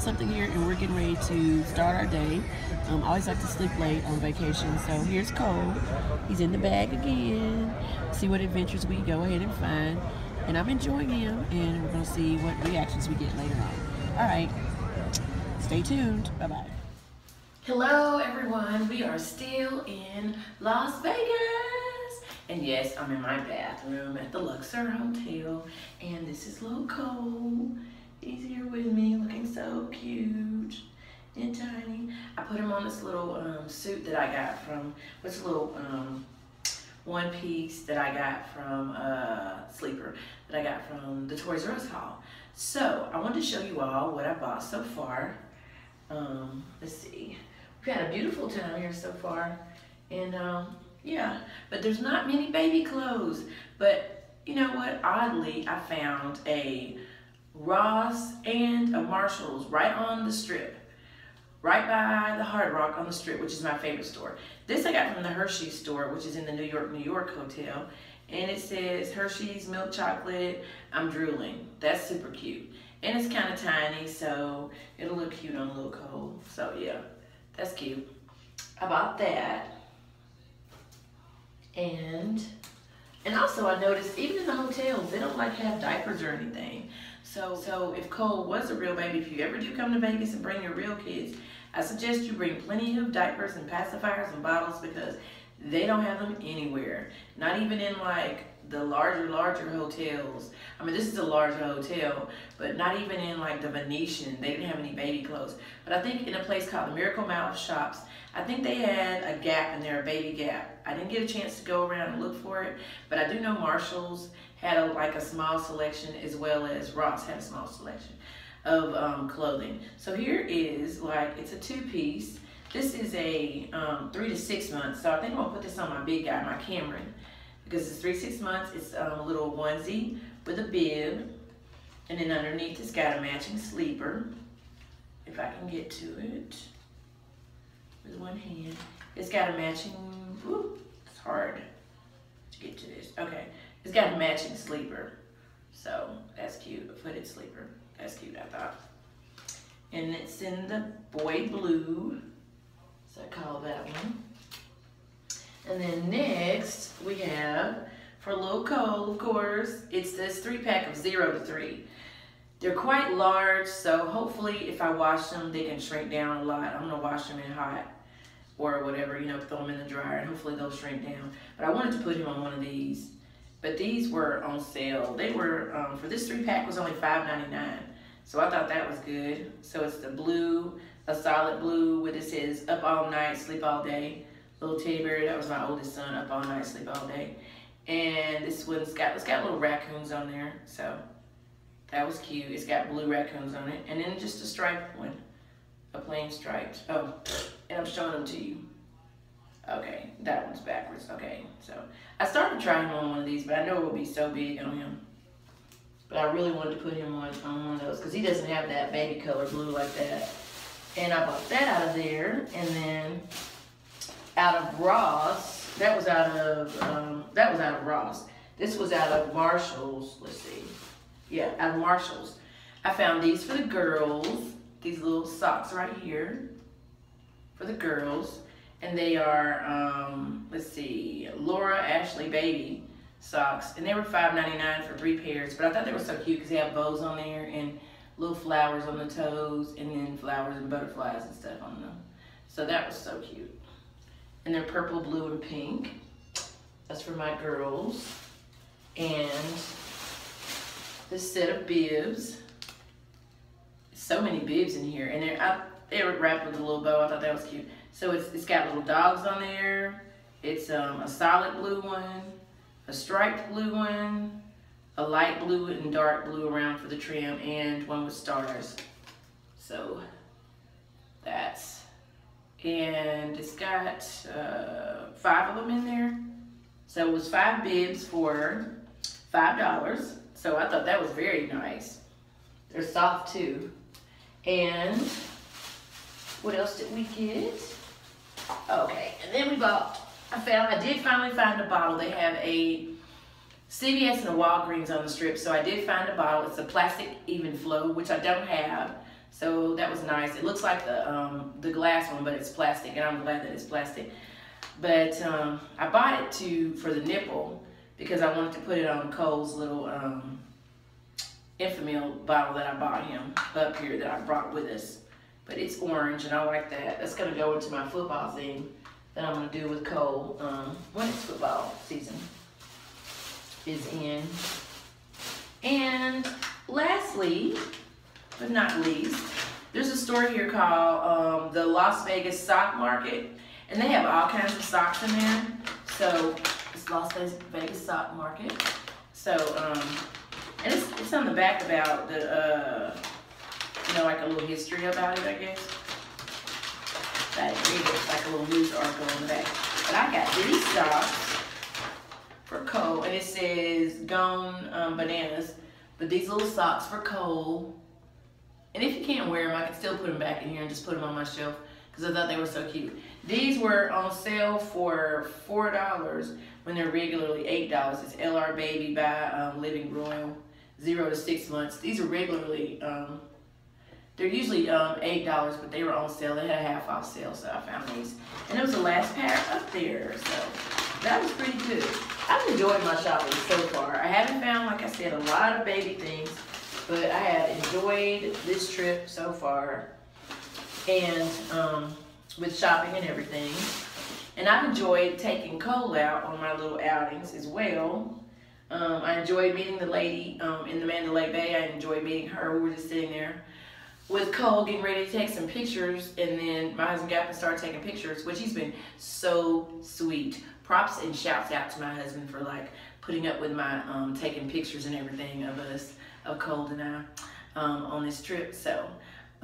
something here, and we're getting ready to start our day. Um, I always like to sleep late on vacation, so here's Cole. He's in the bag again. See what adventures we go ahead and find, and I'm enjoying him. And we're gonna see what reactions we get later on. All right, stay tuned. Bye bye. Hello, everyone. We are still in Las Vegas. And yes, I'm in my bathroom at the Luxor Hotel. And this is little Cole. He's here with me looking so cute and tiny. I put him on this little um, suit that I got from, what's a little um, one piece that I got from uh, Sleeper, that I got from the Toys R Us haul. So, I wanted to show you all what I bought so far. Um, let's see. We've had a beautiful time here so far. And um, yeah, but there's not many baby clothes. But you know what? Oddly, I found a Ross and a Marshall's right on the strip. Right by the Hard Rock on the strip, which is my favorite store. This I got from the Hershey store, which is in the New York, New York hotel. And it says Hershey's milk chocolate, I'm drooling. That's super cute. And it's kind of tiny, so it'll look cute on a little Cole. So yeah, that's cute. I bought that. And and also I noticed even in the hotels, they don't like have diapers or anything. So, so if Cole was a real baby, if you ever do come to Vegas and bring your real kids, I suggest you bring plenty of diapers and pacifiers and bottles because they don't have them anywhere. Not even in like the larger, larger hotels. I mean, this is a large hotel, but not even in like the Venetian. They didn't have any baby clothes. But I think in a place called the Miracle Mile Shops, I think they had a Gap in there, a baby Gap. I didn't get a chance to go around and look for it, but I do know Marshall's had a, like a small selection as well as Ross had a small selection of um, clothing. So here is like, it's a two piece. This is a um, three to six months. So I think I'm gonna put this on my big guy, my Cameron, because it's three, six months. It's um, a little onesie with a bib. And then underneath it's got a matching sleeper. If I can get to it with one hand. It's got a matching, whoop, it's hard to get to this. Okay, it's got a matching sleeper. So that's cute, a footed sleeper. That's cute, I thought. And it's in the boy blue. So I call that one. And then next we have for little Cole, of course, it's this three pack of zero to three. They're quite large, so hopefully if I wash them, they can shrink down a lot. I'm gonna wash them in hot or whatever, you know, throw them in the dryer and hopefully they'll shrink down. But I wanted to put him on one of these but these were on sale. They were, um, for this three pack was only $5.99. So I thought that was good. So it's the blue, a solid blue with it says up all night, sleep all day. Little teddy bear, that was my oldest son, up all night, sleep all day. And this one's got, it's got little raccoons on there. So that was cute. It's got blue raccoons on it. And then just a striped one, a plain striped. Oh, and I'm showing them to you. Okay, that one's backwards. Okay, so I started trying on one of these, but I know it would be so big on him. But I really wanted to put him on, on one of those because he doesn't have that baby color blue like that. And I bought that out of there. And then out of Ross, that was out of, um, that was out of Ross. This was out of Marshall's, let's see. Yeah, out of Marshall's. I found these for the girls. These little socks right here for the girls and they are, um, let's see, Laura Ashley Baby socks, and they were $5.99 for three pairs, but I thought they were so cute because they have bows on there and little flowers on the toes, and then flowers and butterflies and stuff on them. So that was so cute. And they're purple, blue, and pink. That's for my girls. And this set of bibs. So many bibs in here, and they're, I, they were wrapped with a little bow. I thought that was cute. So it's, it's got little dogs on there. It's um, a solid blue one, a striped blue one, a light blue and dark blue around for the trim, and one with stars. So that's, and it's got uh, five of them in there. So it was five bibs for $5. So I thought that was very nice. They're soft too. And what else did we get? Okay, and then we bought, I found, I did finally find a bottle. They have a CVS and a Walgreens on the strip, so I did find a bottle. It's a plastic even flow, which I don't have. So that was nice. It looks like the um, the glass one, but it's plastic, and I'm glad that it's plastic. But um, I bought it to for the nipple because I wanted to put it on Cole's little um, Enfamil bottle that I bought him up here that I brought with us. But it's orange, and I like that. That's gonna go into my football theme that I'm gonna do with Cole um, when it's football season is in. And lastly, but not least, there's a store here called um, the Las Vegas Sock Market, and they have all kinds of socks in there. So it's Las Vegas Sock Market. So, um, and it's, it's on the back about the, uh, you know, like a little history about it, I guess. That it's like a little news article in the back. But I got these socks for Cole, and it says Gone um, Bananas. But these little socks for Cole. And if you can't wear them, I can still put them back in here and just put them on my shelf because I thought they were so cute. These were on sale for $4 when they're regularly $8. It's LR Baby by um, Living Royal, zero to six months. These are regularly, um, they're usually um, $8, but they were on sale. They had a half off sale, so I found these. And it was the last pair up there, so that was pretty good. I've enjoyed my shopping so far. I haven't found, like I said, a lot of baby things, but I have enjoyed this trip so far. And um, with shopping and everything. And I've enjoyed taking Cole out on my little outings as well. Um, I enjoyed meeting the lady um, in the Mandalay Bay. I enjoyed meeting her. We were just sitting there with Cole getting ready to take some pictures. And then my husband got started taking pictures, which he's been so sweet. Props and shouts out to my husband for like putting up with my um, taking pictures and everything of us, of Cole and I um, on this trip. So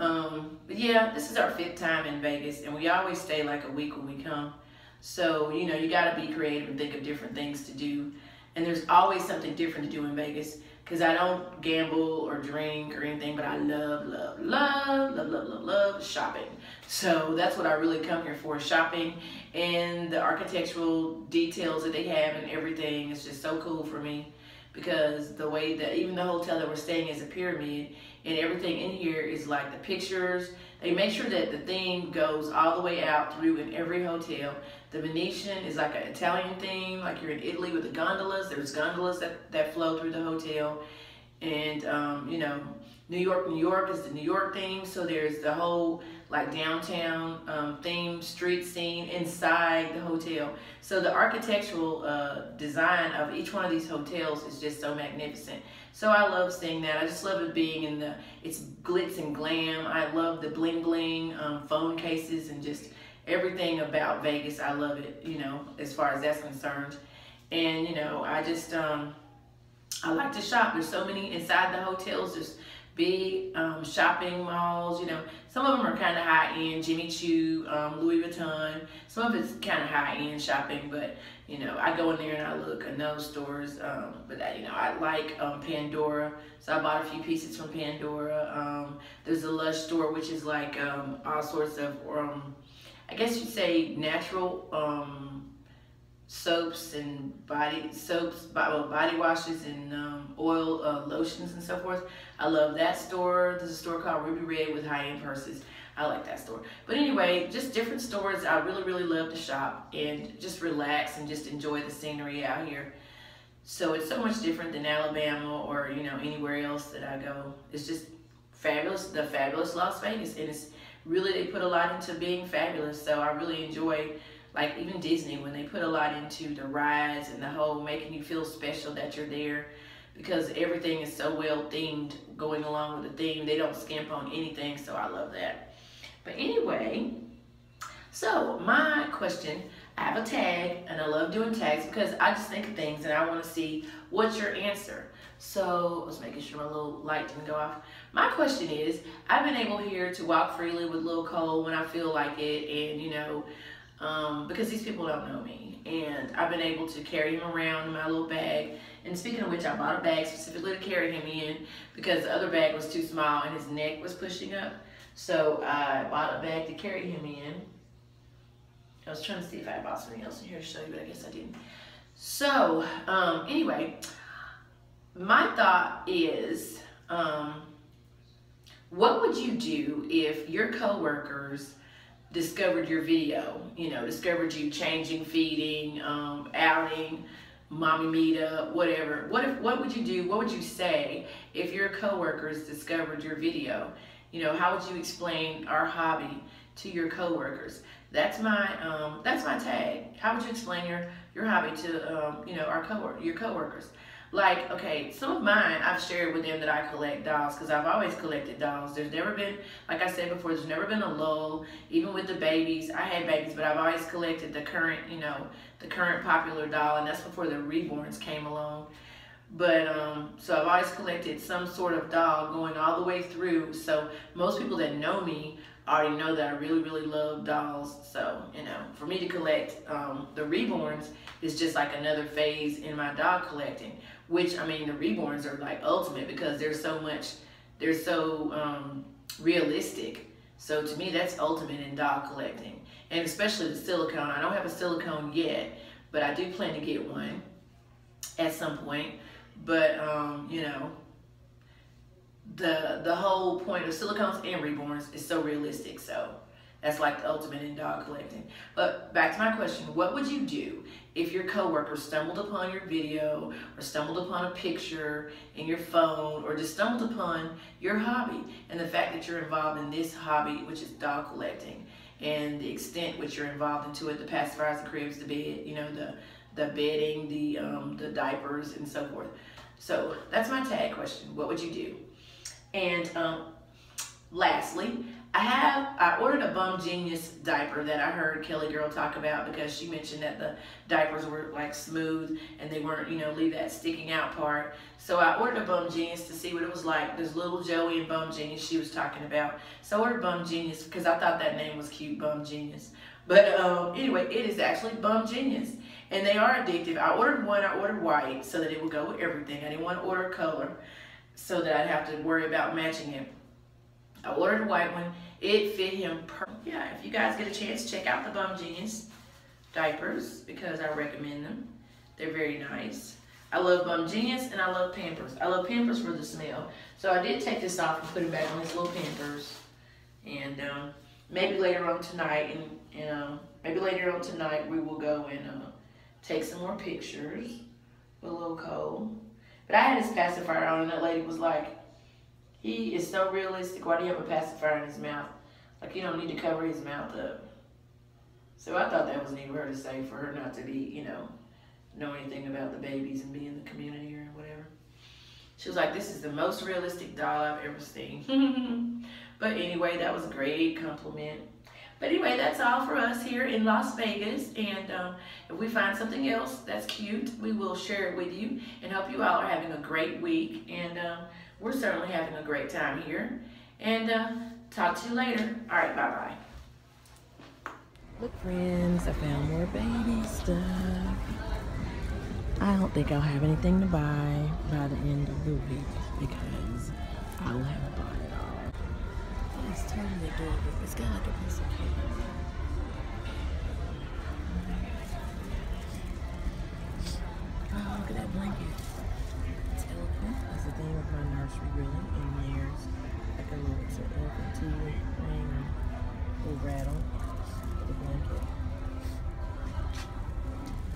um, but yeah, this is our fifth time in Vegas, and we always stay like a week when we come. So, you know, you got to be creative and think of different things to do. And there's always something different to do in Vegas because I don't gamble or drink or anything, but I love, love, love, love, love, love, love shopping. So that's what I really come here for, shopping and the architectural details that they have and everything is just so cool for me because the way that even the hotel that we're staying is a pyramid and everything in here is like the pictures. They make sure that the theme goes all the way out through in every hotel. The Venetian is like an Italian theme, like you're in Italy with the gondolas. There's gondolas that, that flow through the hotel. And, um, you know, New York, New York is the New York theme. So there's the whole like downtown um, theme, street scene inside the hotel. So the architectural uh, design of each one of these hotels is just so magnificent. So I love seeing that. I just love it being in the, it's glitz and glam. I love the bling bling um, phone cases and just everything about Vegas. I love it, you know, as far as that's concerned. And, you know, I just, um, I like to shop. There's so many inside the hotels. There's big um, shopping malls, you know. Some of them are kind of high-end, Jimmy Choo, um, Louis Vuitton. Some of it's kind of high-end shopping, but, you know, I go in there and I look in those stores. Um, but, I, you know, I like um, Pandora, so I bought a few pieces from Pandora. Um, there's a Lush store, which is like um, all sorts of, I guess you'd say natural soaps and body soaps, body washes and um, oil uh, lotions and so forth. I love that store. There's a store called Ruby Red with high-end purses. I like that store. But anyway, just different stores. I really, really love to shop and just relax and just enjoy the scenery out here. So it's so much different than Alabama or, you know, anywhere else that I go. It's just fabulous, the fabulous Las Vegas. And it's really, they put a lot into being fabulous. So I really enjoy like even Disney when they put a lot into the rides and the whole making you feel special that you're there because everything is so well themed going along with the theme. They don't skimp on anything, so I love that. But anyway, so my question, I have a tag and I love doing tags because I just think of things and I want to see what's your answer. So I was making sure my little light didn't go off. My question is, I've been able here to walk freely with little Cole when I feel like it and you know, um, because these people don't know me. And I've been able to carry him around in my little bag. And speaking of which, I bought a bag specifically to carry him in because the other bag was too small and his neck was pushing up. So I bought a bag to carry him in. I was trying to see if I bought something else in here to show you, but I guess I didn't. So, um, anyway, my thought is, um, what would you do if your coworkers discovered your video? You know, discovered you changing, feeding, um, outing, mommy meetup, whatever. What if? What would you do? What would you say if your coworkers discovered your video? You know, how would you explain our hobby to your coworkers? That's my um, that's my tag. How would you explain your your hobby to um, you know our co your coworkers? Like, okay, some of mine I've shared with them that I collect dolls because I've always collected dolls. There's never been, like I said before, there's never been a lull. Even with the babies, I had babies, but I've always collected the current, you know, the current popular doll, and that's before the reborns came along. But um, so I've always collected some sort of doll going all the way through. So most people that know me already know that I really, really love dolls. So, you know, for me to collect um, the reborns is just like another phase in my doll collecting which I mean the reborns are like ultimate because they're so much, they're so um, realistic. So to me, that's ultimate in doll collecting, and especially the silicone. I don't have a silicone yet, but I do plan to get one at some point. But um, you know, the the whole point of silicones and reborns is so realistic. So that's like the ultimate in dog collecting. But back to my question, what would you do if your coworker stumbled upon your video or stumbled upon a picture in your phone or just stumbled upon your hobby and the fact that you're involved in this hobby, which is dog collecting, and the extent which you're involved into it, the pacifiers, the cribs, the bed, you know, the the bedding, the um, the diapers, and so forth. So that's my tag question. What would you do? And um, lastly, I have, I ordered a Bum Genius diaper that I heard Kelly Girl talk about because she mentioned that the diapers were like smooth and they weren't, you know, leave that sticking out part. So I ordered a Bum Genius to see what it was like. There's little Joey and Bum Genius she was talking about. So I ordered Bum Genius because I thought that name was cute, Bum Genius. But um, anyway, it is actually Bum Genius. And they are addictive. I ordered one, I ordered white so that it would go with everything. I didn't want to order color so that I'd have to worry about matching it. I ordered a white one. It fit him perfect. Yeah, if you guys get a chance, check out the Bum Genius diapers because I recommend them. They're very nice. I love Bum Genius and I love Pampers. I love Pampers for the smell. So I did take this off and put it back on his little Pampers. And um, maybe later on tonight, and, and um, maybe later on tonight we will go and uh, take some more pictures with a little Cole. But I had his pacifier on and that lady was like, he is so realistic. Why do you have a pacifier in his mouth? Like you don't need to cover his mouth up. So I thought that was neat for her to say for her not to be, you know, know anything about the babies and be in the community or whatever. She was like, this is the most realistic doll I've ever seen. but anyway, that was a great compliment. But anyway, that's all for us here in Las Vegas. And um, if we find something else that's cute, we will share it with you and hope you all are having a great week. And um, we're certainly having a great time here. And uh, talk to you later. All right, bye-bye. Look, friends, I found more baby stuff. I don't think I'll have anything to buy by the end of the week because I'll have bought it all. It's totally adorable. It's got like a piece of cake. Oh, look at that blanket thing with my nursery really in years. Like a little elephant tea and little rattle a blanket.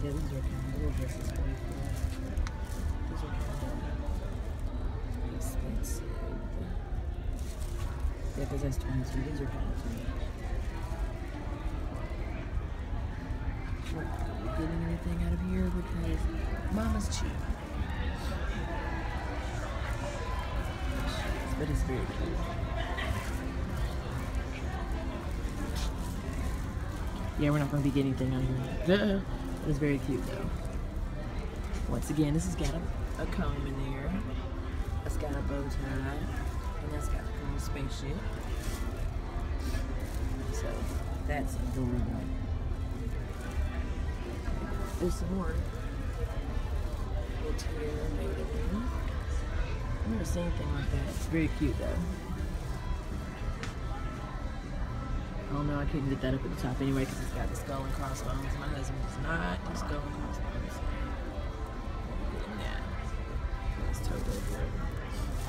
Yeah, these are kind of little dresses for you. These are kind of expensive. Yeah, because that's 22. These are kind of cheap. Not getting anything out of here because mama's cheap. but it's very cute. Yeah, we're not going to be getting anything out here. it's very cute though. Once again, this has got a, a comb in there. It's got a bow tie. And that's got a spaceship. So, that's adorable. There's some more little I've never seen anything like that. It's very cute though. Oh no, I couldn't get that up at the top anyway because it's got the skull and crossbones. My husband does not do skull and crossbones.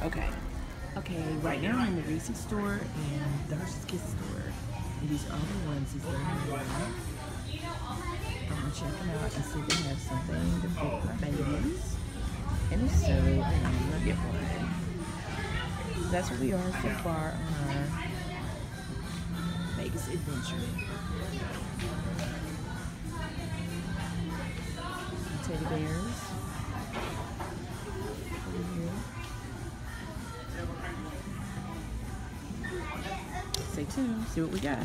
Okay. Okay, right now I'm in the Reese's store and the Hershey's Kids store. These other ones is there? I'm gonna check them out and see if they have something to fit my babies. And if so, I'm gonna get one that's what we are so far on our Vegas adventure. Teddy bears. Stay tuned, see what we got.